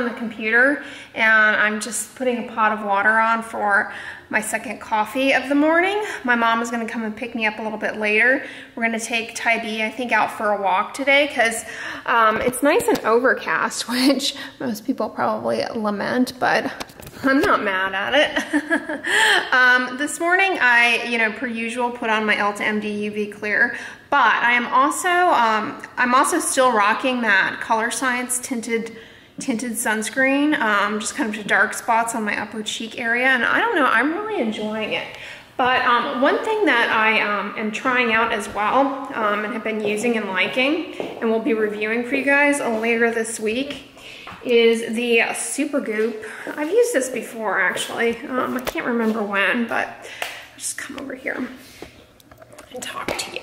on the computer and I'm just putting a pot of water on for my second coffee of the morning. My mom is gonna come and pick me up a little bit later. We're gonna take Tybee, I think, out for a walk today because um, it's nice and overcast, which most people probably lament, but I'm not mad at it. um, this morning, I, you know, per usual, put on my Elta UV Clear, but I am also, um, I'm also still rocking that Colorescience tinted tinted sunscreen, um, just kind of to dark spots on my upper cheek area. And I don't know, I'm really enjoying it. But um, one thing that I um, am trying out as well um, and have been using and liking and will be reviewing for you guys later this week is the Supergoop. I've used this before actually. Um, I can't remember when, but I'll just come over here and talk to you.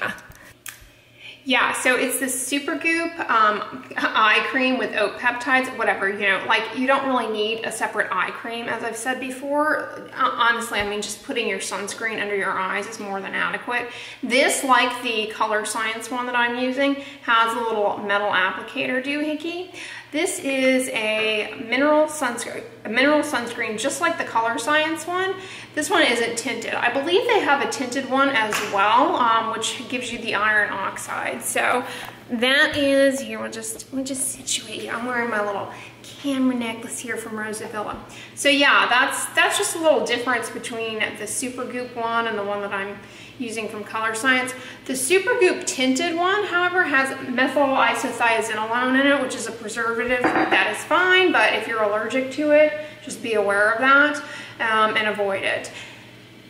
Yeah, so it's this Supergoop um, eye cream with oat peptides, whatever, you know, like you don't really need a separate eye cream, as I've said before. Honestly, I mean, just putting your sunscreen under your eyes is more than adequate. This, like the Colorescience one that I'm using, has a little metal applicator doohickey. This is a mineral sunscreen, a mineral sunscreen just like the Colorescience one. This one isn't tinted. I believe they have a tinted one as well, um, which gives you the iron oxide. So that is, here we'll just, we'll just situate you. I'm wearing my little camera necklace here from Rosavilla. So yeah, that's, that's just a little difference between the Supergoop one and the one that I'm using from Colorescience. The Supergoop tinted one, however, has methyl isothiazolinone in it, which is a preservative. That is fine, but if you're allergic to it, just be aware of that um, and avoid it.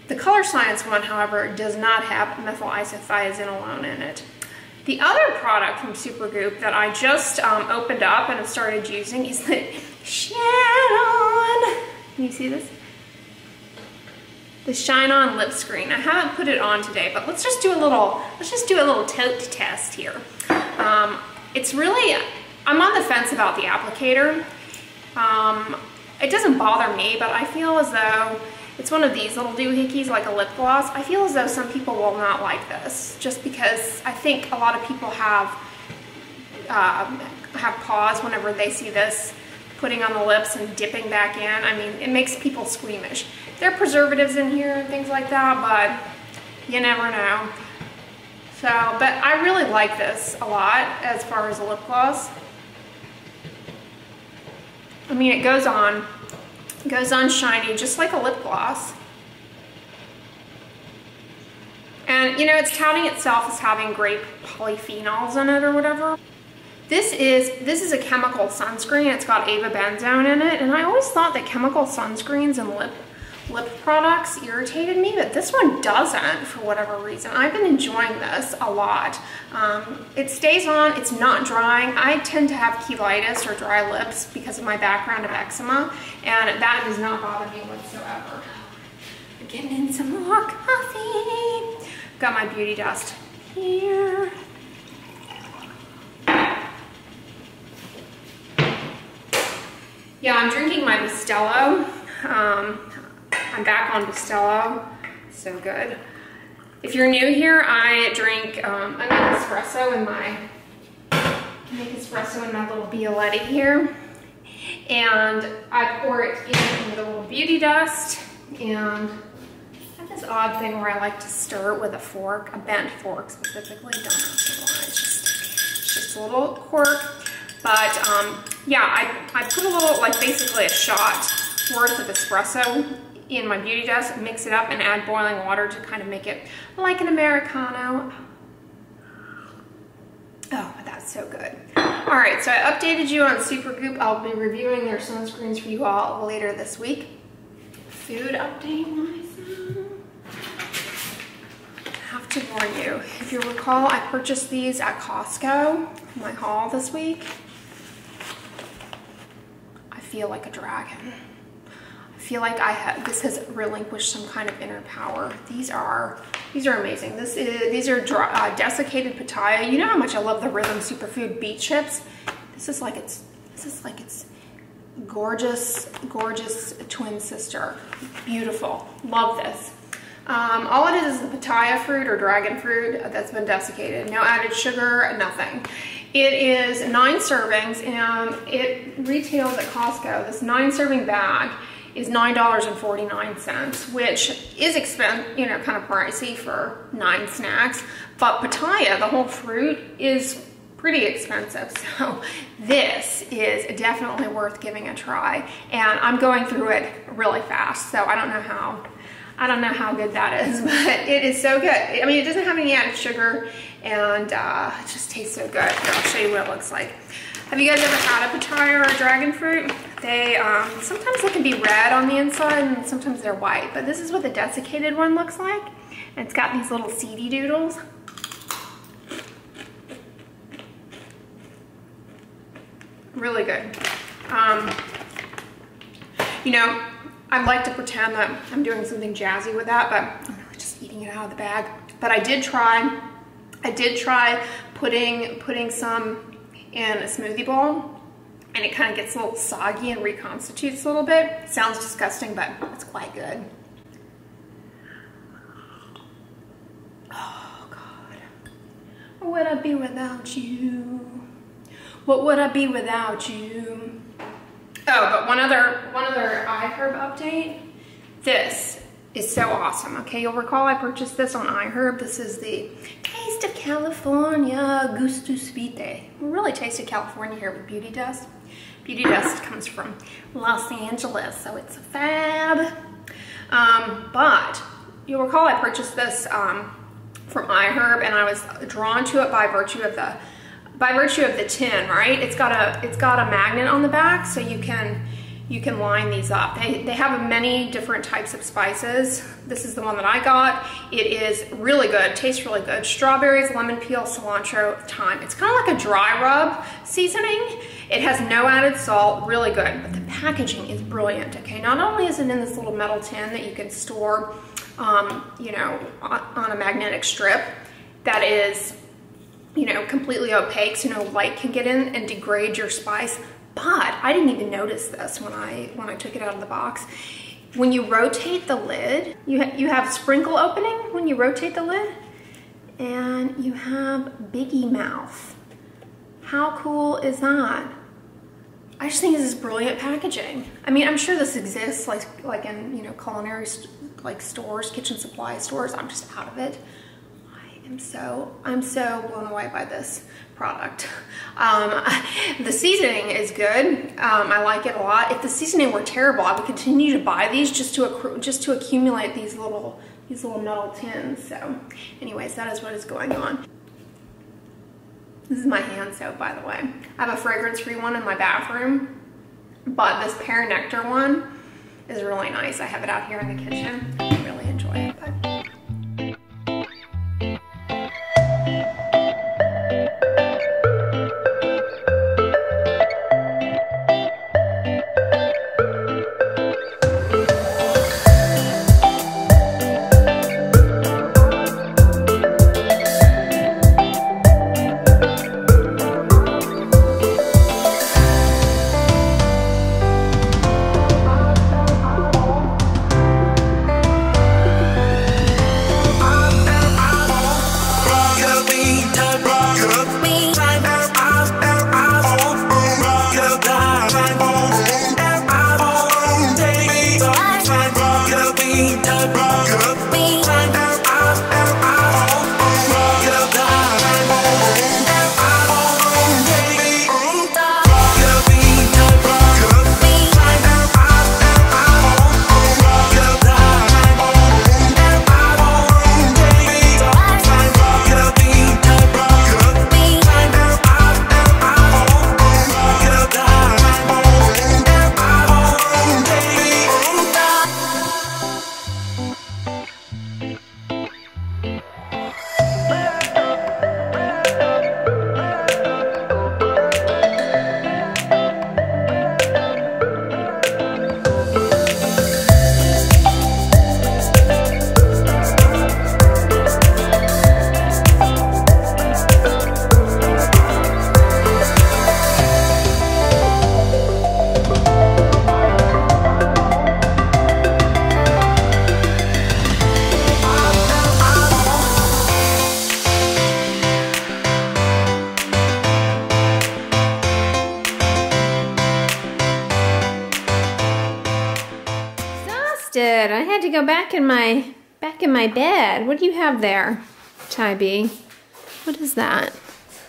The Colorescience one, however, does not have methyl isothiazolinone in it. The other product from Supergoop that I just um, opened up and have started using is the Shine On. Can you see this? the Shine On Lip Screen. I haven't put it on today, but let's just do a little, let's just do a little tote test here. Um, it's really, I'm on the fence about the applicator. Um, it doesn't bother me, but I feel as though it's one of these little doohickeys like a lip gloss. I feel as though some people will not like this just because I think a lot of people have um, have pause whenever they see this putting on the lips and dipping back in. I mean, it makes people squeamish. There are preservatives in here and things like that, but you never know. So, but I really like this a lot as far as a lip gloss. I mean, it goes on, goes on shiny just like a lip gloss. And you know, it's touting itself as having grape polyphenols in it or whatever. This is this is a chemical sunscreen. It's got avobenzone in it, and I always thought that chemical sunscreens and lip lip products irritated me, but this one doesn't for whatever reason. I've been enjoying this a lot. Um, it stays on, it's not drying. I tend to have cheilitis or dry lips because of my background of eczema, and that does not bother me whatsoever. We're getting in some more coffee. Got my beauty dust here. Yeah, I'm drinking my Bustelo. Um, I'm back on Bustelo. So good. If you're new here, I drink, um, make espresso in my, make espresso in my little Bialetti here. And I pour it in with a little beauty dust. And I have this odd thing where I like to stir it with a fork, a bent fork specifically. Don't me why, it's just, just a little quirk. But um, yeah, I, I put a little, like basically a shot worth of espresso in my beauty dust, mix it up and add boiling water to kind of make it like an Americano. Oh, that's so good. All right, so I updated you on Supergoop. I'll be reviewing their sunscreens for you all later this week. Food update wise, have to warn you. If you recall, I purchased these at Costco, my haul this week I feel like a dragon. Feel like I have, this has relinquished some kind of inner power. These are, these are amazing. This is, these are dry, uh, desiccated pitaya. You know how much I love the Rhythm Superfood beet chips? This is like it's, this is like it's gorgeous, gorgeous twin sister. Beautiful, love this. Um, all it is is the pitaya fruit or dragon fruit that's been desiccated. No added sugar, nothing. It is nine servings and it retails at Costco. This nine serving bag is $9.49, which is expensive, you know, kind of pricey for nine snacks. But pitaya, the whole fruit, is pretty expensive. So this is definitely worth giving a try. And I'm going through it really fast, so I don't know how I don't know how good that is, but it is so good. I mean, it doesn't have any added sugar and uh, it just tastes so good. Here, I'll show you what it looks like. Have you guys ever had a pitaya or a dragon fruit? They, um, sometimes they can be red on the inside and sometimes they're white, but this is what the desiccated one looks like. And it's got these little seedy doodles. Really good. Um, you know, I'd like to pretend that I'm doing something jazzy with that, but I'm really just eating it out of the bag. But I did try, I did try putting, putting some in a smoothie bowl and it kind of gets a little soggy and reconstitutes a little bit. sounds disgusting, but it's quite good. Oh God, what would I be without you? What would I be without you? Oh, but one other, one other iHerb update. This is so awesome. Okay, you'll recall I purchased this on iHerb. This is the Taste of California Gustus Vitae. Really tasted California here with Beauty Dust. Beauty Dust comes from Los Angeles, so it's a fab. Um, but you'll recall I purchased this um, from iHerb and I was drawn to it by virtue of the by virtue of the tin, right? It's got a it's got a magnet on the back, so you can you can line these up. They, they have many different types of spices. This is the one that I got. It is really good, tastes really good. Strawberries, lemon peel, cilantro, thyme. It's kind of like a dry rub seasoning. It has no added salt, really good, but the packaging is brilliant, okay? Not only is it in this little metal tin that you can store, um, you know, on, on a magnetic strip, that is you know, completely opaque so no light can get in and degrade your spice. But I didn't even notice this when I, when I took it out of the box. When you rotate the lid, you, ha you have sprinkle opening when you rotate the lid and you have Biggie Mouth. How cool is that? I just think this is brilliant packaging. I mean, I'm sure this exists like like in, you know, culinary like stores, kitchen supply stores. I'm just out of it I am so, I'm so blown away by this product. Um, the seasoning is good. Um, I like it a lot. If the seasoning were terrible, I would continue to buy these just to just to accumulate these little these little metal tins. So, anyways, that is what is going on. This is my hand soap, by the way. I have a fragrance-free one in my bathroom, but this pear nectar one is really nice. I have it out here in the kitchen. I really enjoy it. I had to go back in my back in my bed. What do you have there, Tybee? What is that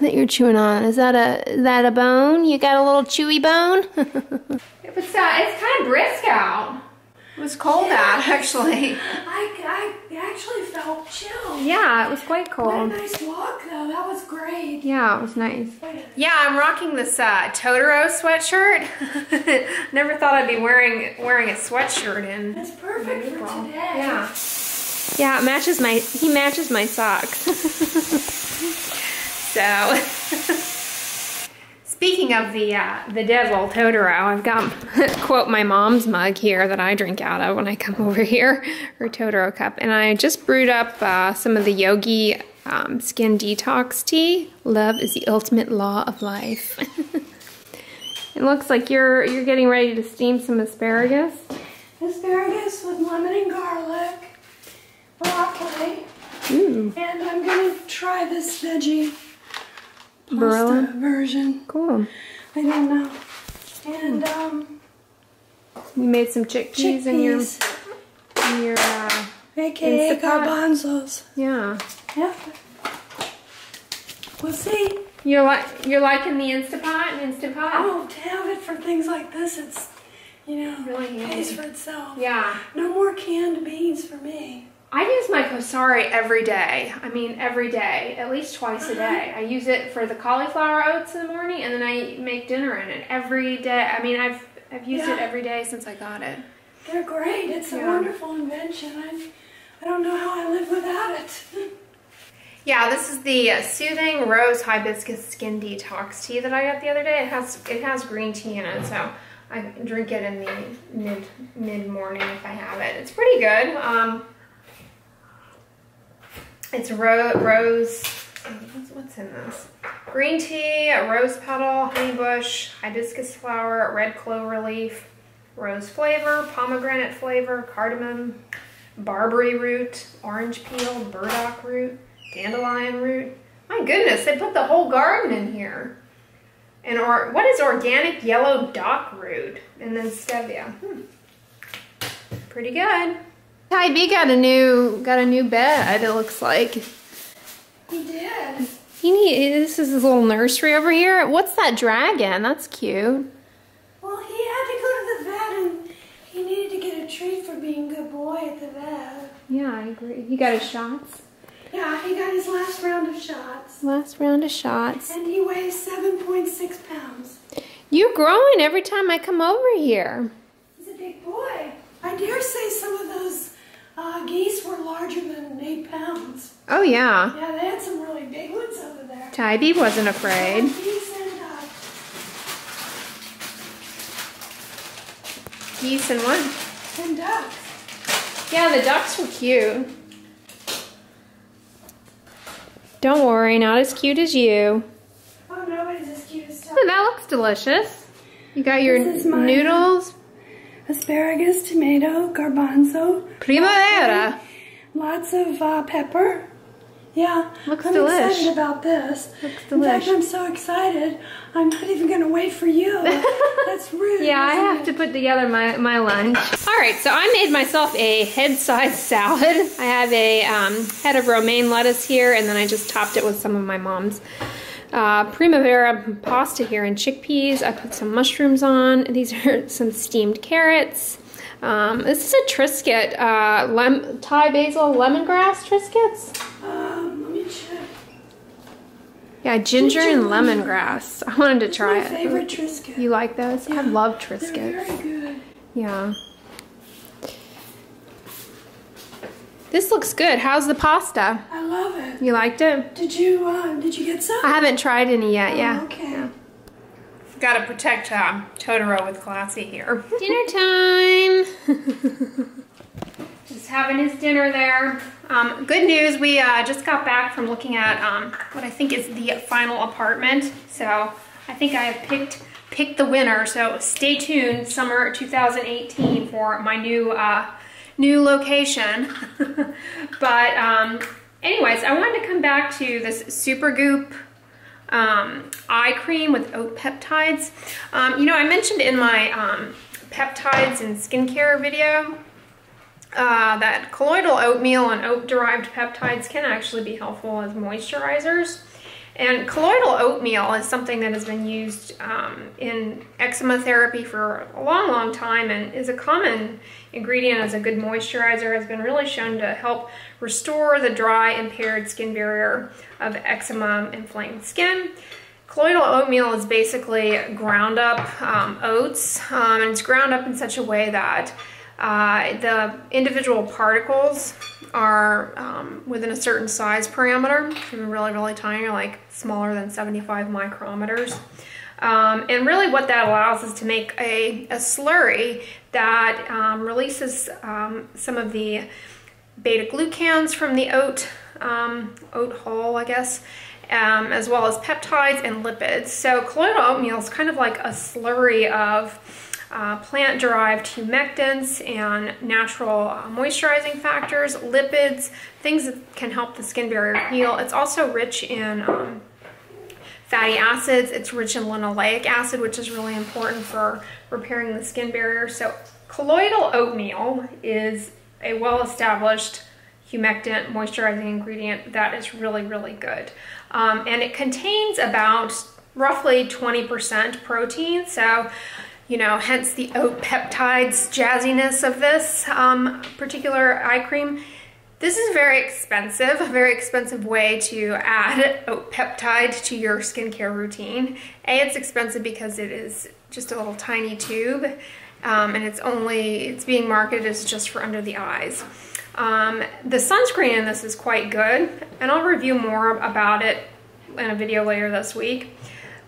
that you're chewing on? Is that a is that a bone? You got a little chewy bone? it was, uh, it's kind of brisk out. It was cold yeah. out, actually. I, I actually felt chill. Yeah, it was quite cold. What a nice walk, though. That was great. Yeah, it was nice. Yeah, I'm rocking this uh, Totoro sweatshirt. Never thought I'd be wearing wearing a sweatshirt in. It's perfect for today. Yeah. Yeah, it matches my. He matches my socks. so. Speaking of the uh, the devil Totoro, I've got quote my mom's mug here that I drink out of when I come over here, her Totoro cup, and I just brewed up uh, some of the Yogi um, skin detox tea. Love is the ultimate law of life. it looks like you're you're getting ready to steam some asparagus. Asparagus with lemon and garlic, broccoli, Ooh. and I'm gonna try this veggie Barilla version. Cool. I don't know. And um, we made some chickpeas, chickpeas. in your in your uh, AKA garbanzos. Yeah. Yeah. We'll see. You're like you're liking the Instapot and Instapot. Oh, damn it! For things like this, it's you know really pays for itself. Yeah. No more canned beans for me. I use my Cosori every day. I mean, every day, at least twice a day. I use it for the cauliflower oats in the morning, and then I make dinner in it every day. I mean, I've I've used Yeah. it every day since I got it. They're great. It's a wonderful invention. I, I don't know how I live without it. Yeah, this is the uh, soothing rose hibiscus skin detox tea that I got the other day. It has it has green tea in it, so I drink it in the mid mid morning if I have it. It's pretty good. Um, it's ro rose. What's, in this? Green tea, rose petal, honey bush, hibiscus flower, red clover leaf, rose flavor, pomegranate flavor, cardamom, barberry root, orange peel, burdock root, dandelion root. My goodness, they put the whole garden in here. And or what is organic yellow dock root? And then stevia. Hmm. Pretty good. Tybee got a new got a new bed. It looks like. He did. He need, this is his little nursery over here. What's that dragon? That's cute. Well, he had to go to the vet and he needed to get a treat for being a good boy at the vet. Yeah, I agree. He got his shots. Yeah, he got his last round of shots. Last round of shots. And he weighs 7.6 pounds. You're growing every time I come over here. He's a big boy. I dare say some of those uh, geese were larger than 8 pounds. Oh yeah. Yeah, they had some really big ones over there. Tybee wasn't afraid. Geese and, uh, Geese and what? and ducks. Yeah, the ducks were cute. Don't worry, not as cute as you. Oh, nobody's as cute as Oh, that looks delicious. You got your This is mine. noodles. Asparagus, tomato, garbanzo, Primavera. lots of uh, pepper. Yeah, Looks I'm delish. excited about this. Looks In fact. I'm so excited. I'm not even going to wait for you. That's rude. Yeah, I have it? to put together my, my lunch. All right, so I made myself a head-sized salad. I have a um, head of romaine lettuce here, and then I just topped it with some of my mom's uh, primavera pasta here and chickpeas. I put some mushrooms on. These are some steamed carrots. Um, this is a Triscuit, uh, lem Thai basil lemongrass Triscuits. Um, let me check. Yeah, ginger, Ginger and lemongrass. lemongrass. I wanted to try it. favorite Triscuit. You like those? I Yeah, love They're very good. Yeah. This looks good. How's the pasta? I love it. You liked it? Did you, uh, did you get some? I haven't tried any yet, Oh, yeah. okay. Got to protect um, Totoro with Classy here. Dinner time. Just having his dinner there. Um, good news, we uh, just got back from looking at um, what I think is the final apartment. So I think I have picked picked the winner. So stay tuned, summer 2018 for my new uh, new location. but um, anyways, I wanted to come back to this Supergoop um, eye cream with oat peptides. Um, you know, I mentioned in my um, peptides and skincare video uh, that colloidal oatmeal and oat-derived peptides can actually be helpful as moisturizers. And colloidal oatmeal is something that has been used um, in eczema therapy for a long, long time and is a common ingredient as a good moisturizer, has been really shown to help restore the dry, impaired skin barrier of eczema inflamed skin. Colloidal oatmeal is basically ground up um, oats, um, and it's ground up in such a way that uh, the individual particles are um, within a certain size parameter, really, really tiny, like smaller than 75 micrometers. Um, and really what that allows is to make a, a slurry that um, releases um, some of the beta glucans from the oat, um, oat hull, I guess, um, as well as peptides and lipids. So colloidal oatmeal is kind of like a slurry of uh, plant-derived humectants and natural uh, moisturizing factors, lipids, things that can help the skin barrier heal. It's also rich in um, fatty acids. It's rich in linoleic acid, which is really important for repairing the skin barrier. So colloidal oatmeal is a well-established humectant moisturizing ingredient that is really, really good. Um, and it contains about roughly 20% protein. So you know, hence the oat peptides jazziness of this um, particular eye cream. This is very expensive, a very expensive way to add oat peptide to your skincare routine. A, it's expensive because it is just a little tiny tube um, and it's only, it's being marketed as just for under the eyes. Um, the sunscreen in this is quite good and I'll review more about it in a video later this week.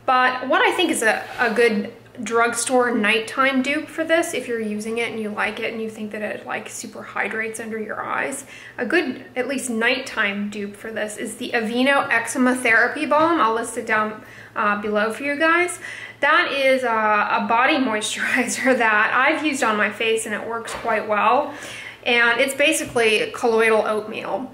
But what I think is a, a good drugstore nighttime dupe for this if you're using it and you like it and you think that it like super hydrates under your eyes. A good at least nighttime dupe for this is the Aveeno Eczema Therapy Balm. I'll list it down uh, below for you guys. That is a, a body moisturizer that I've used on my face and it works quite well. And it's basically colloidal oatmeal.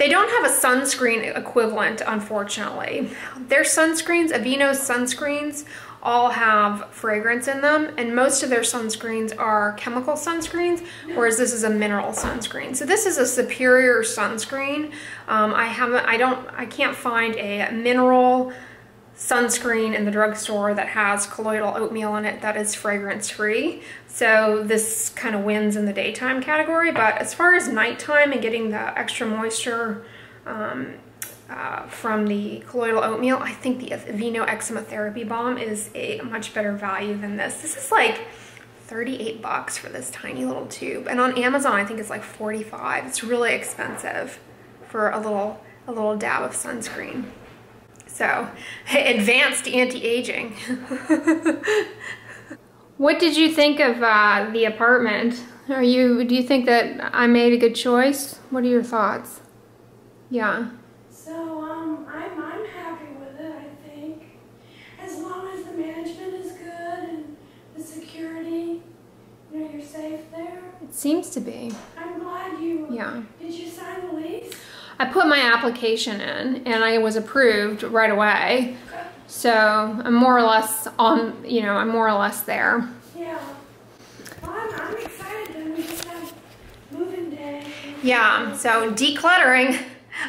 They don't have a sunscreen equivalent, unfortunately. Their sunscreens, Aveeno's sunscreens, all have fragrance in them and most of their sunscreens are chemical sunscreens whereas this is a mineral sunscreen. So this is a superior sunscreen. Um, I haven't I don't I can't find a mineral sunscreen in the drugstore that has colloidal oatmeal in it that is fragrance free so this kind of wins in the daytime category but as far as nighttime and getting the extra moisture um, uh, from the colloidal oatmeal, I think the Aveeno Eczema Therapy Balm is a much better value than this. This is like 38 bucks for this tiny little tube. And on Amazon, I think it's like 45. It's really expensive for a little, a little dab of sunscreen. So, advanced anti-aging. what did you think of uh, the apartment? Are you, do you think that I made a good choice? What are your thoughts? Yeah. Seems to be. I'm glad you. Yeah. Did you sign the lease? I put my application in and I was approved right away. So I'm more or less on, you know, I'm more or less there. Yeah. Well, I'm, I'm excited and we just have moving day. Yeah, so decluttering,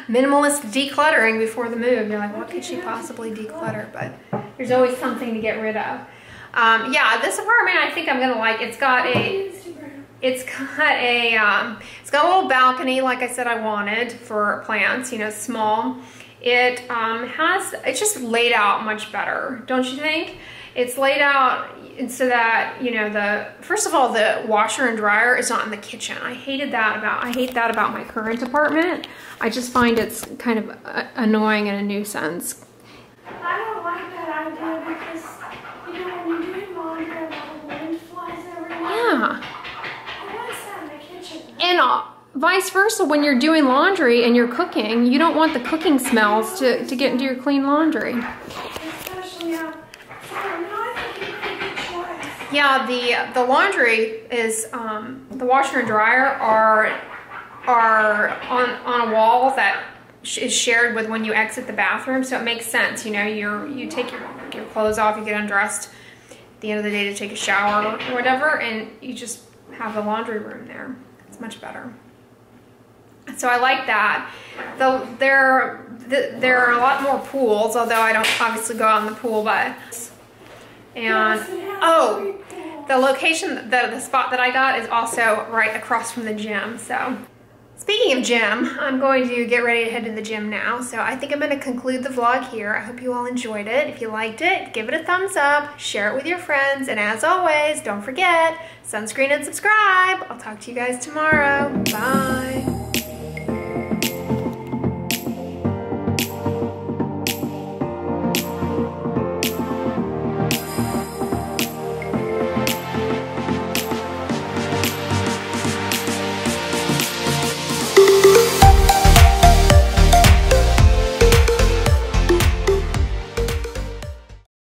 minimalist decluttering before the move. You're like, what could she possibly declutter? But there's always something to get rid of. Um, yeah, this apartment I think I'm gonna like. It's got a it's got a, um, it's got a little balcony, like I said I wanted for plants, you know, small. It um, has, it's just laid out much better, don't you think? It's laid out so that, you know, the, first of all, the washer and dryer is not in the kitchen. I hated that about, I hate that about my current apartment. I just find it's kind of uh, annoying and a nuisance. I don't like that idea because, you know, when you're doing laundry, a lot of wind flies everywhere. Yeah and uh, vice versa, when you're doing laundry and you're cooking, you don't want the cooking smells to, to get into your clean laundry. Yeah, the the laundry is um, the washer and dryer are are on on a wall that is shared with when you exit the bathroom, so it makes sense. You know, you you take your your clothes off, you get undressed at the end of the day to take a shower or whatever, and you just have the laundry room there. It's much better. So I like that. Though there, there are a lot more pools, although I don't obviously go out in the pool, but and oh, the location, the the spot that I got is also right across from the gym. So speaking of gym, I'm going to get ready to head to the gym now. So I think I'm going to conclude the vlog here. I hope you all enjoyed it. If you liked it, give it a thumbs up, share it with your friends, and as always, don't forget sunscreen and subscribe. I'll talk to you guys tomorrow. Bye.